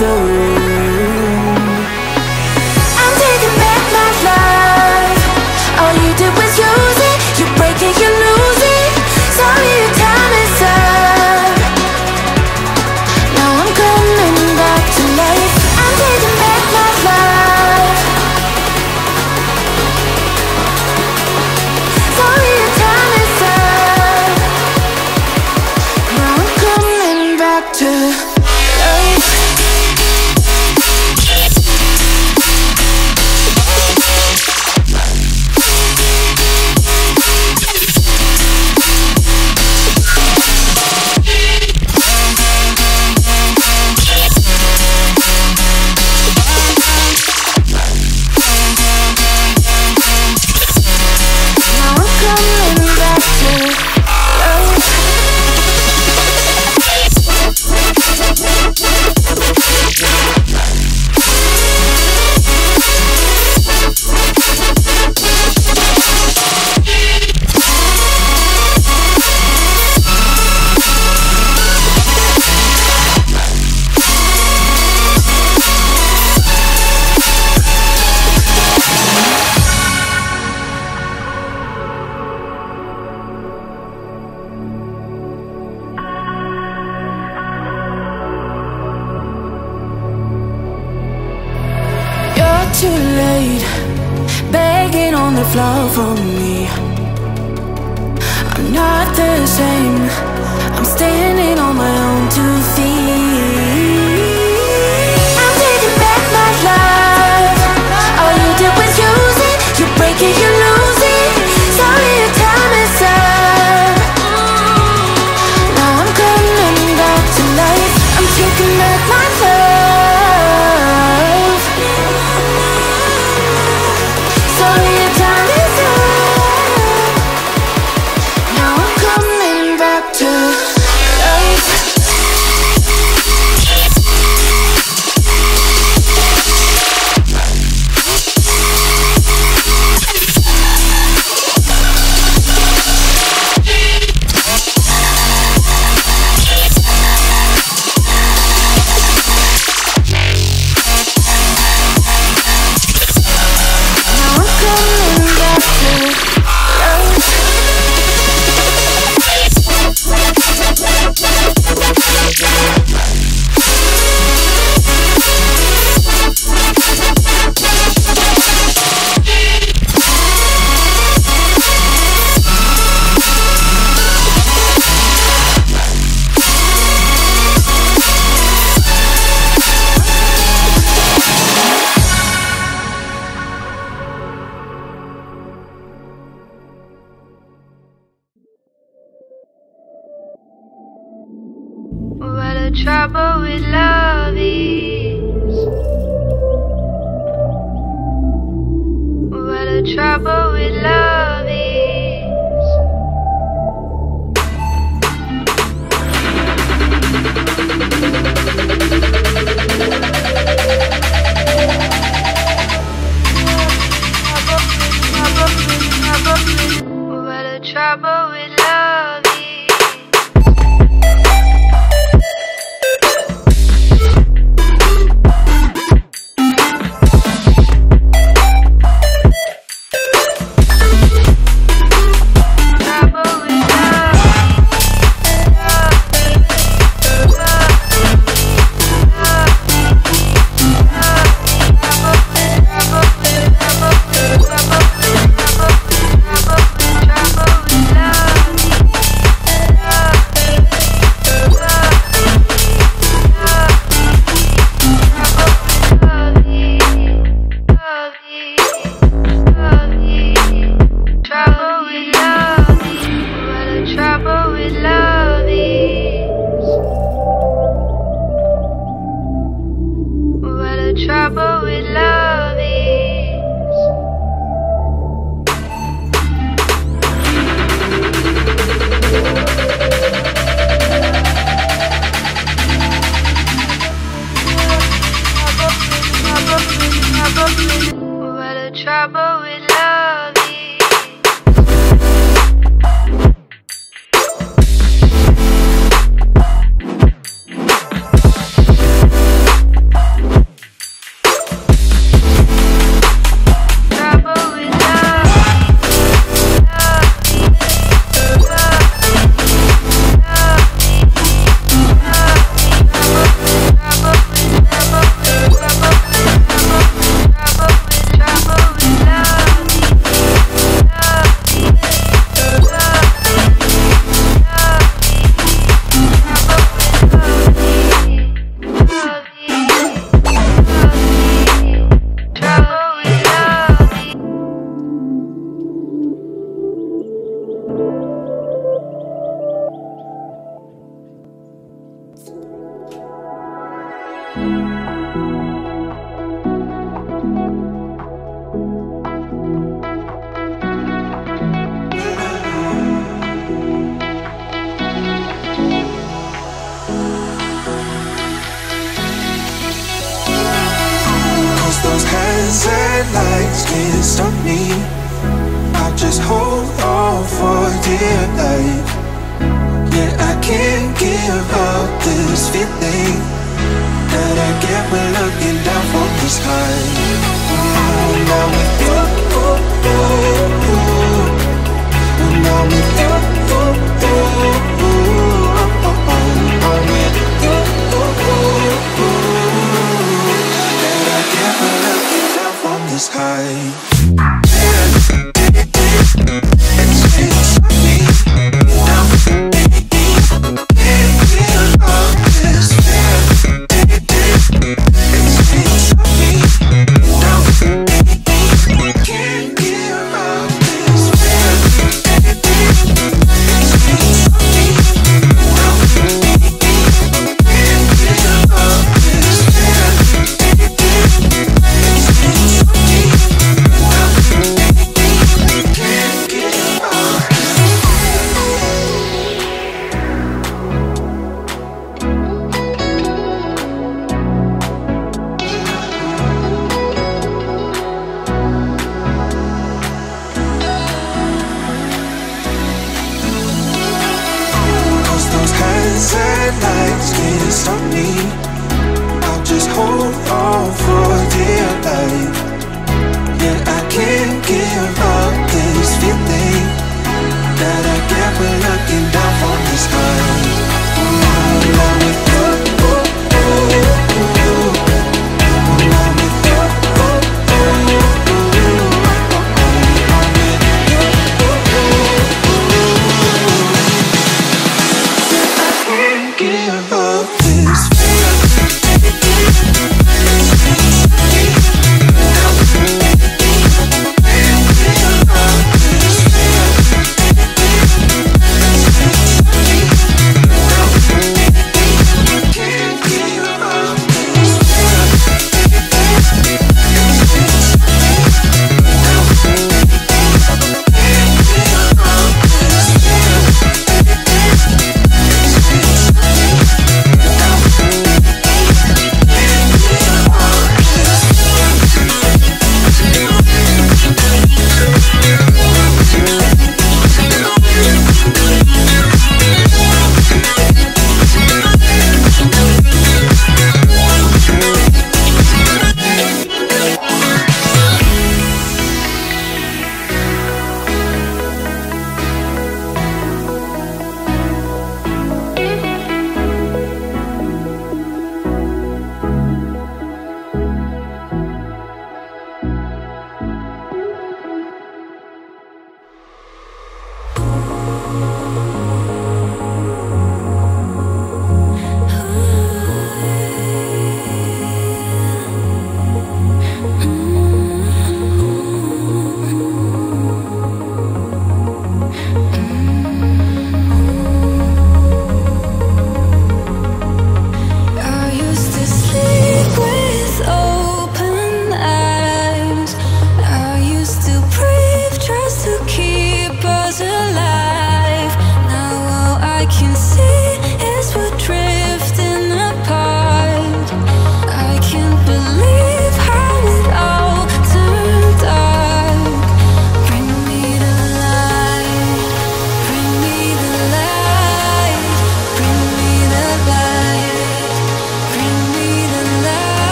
mystery trouble with love is. What a trouble with love is. What a trouble the sky. Oh, now with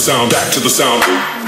sound, back to the sound.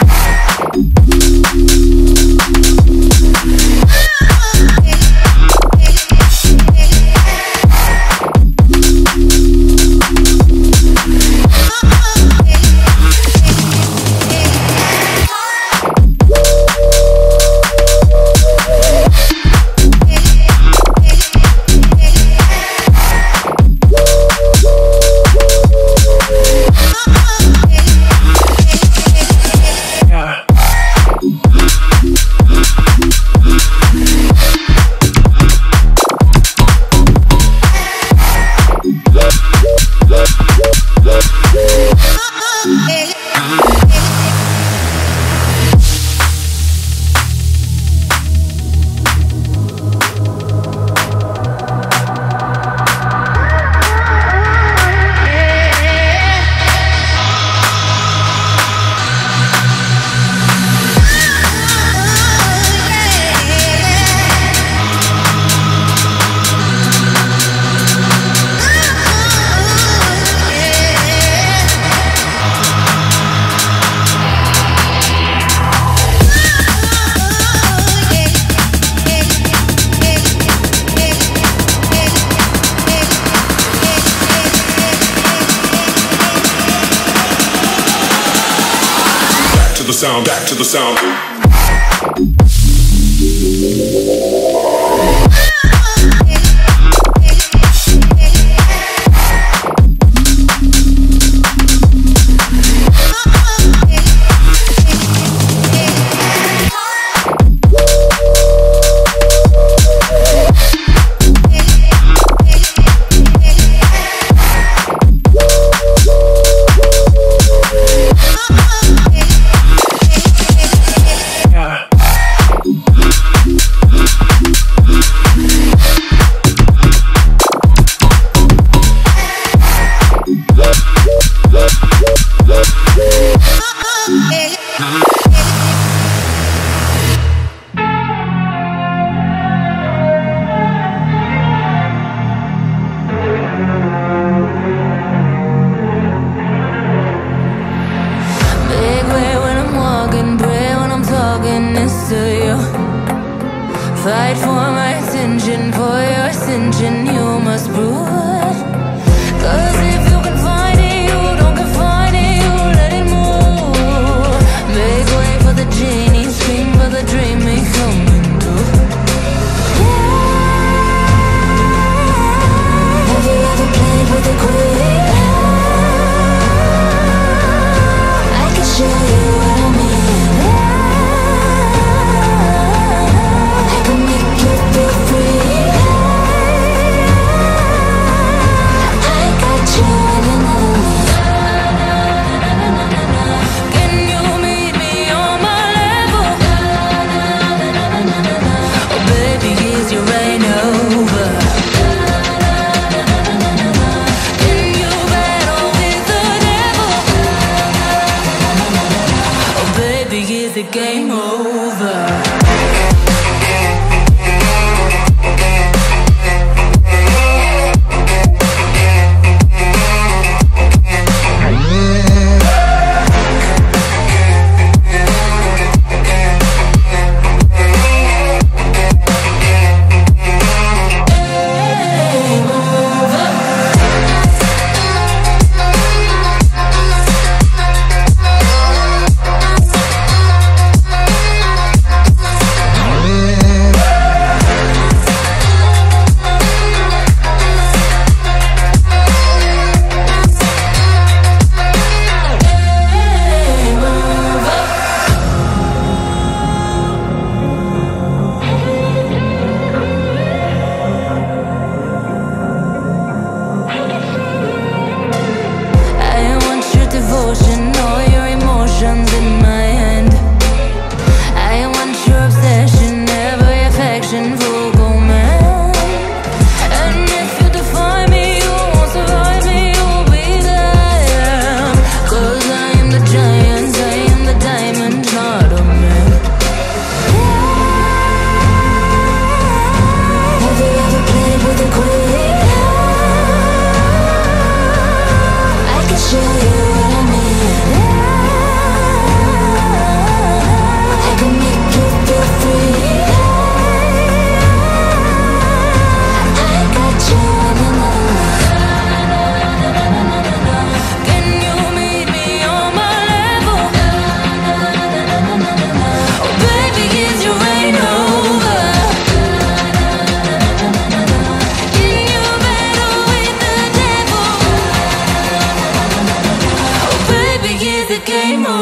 sound, back to the sound.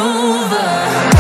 over.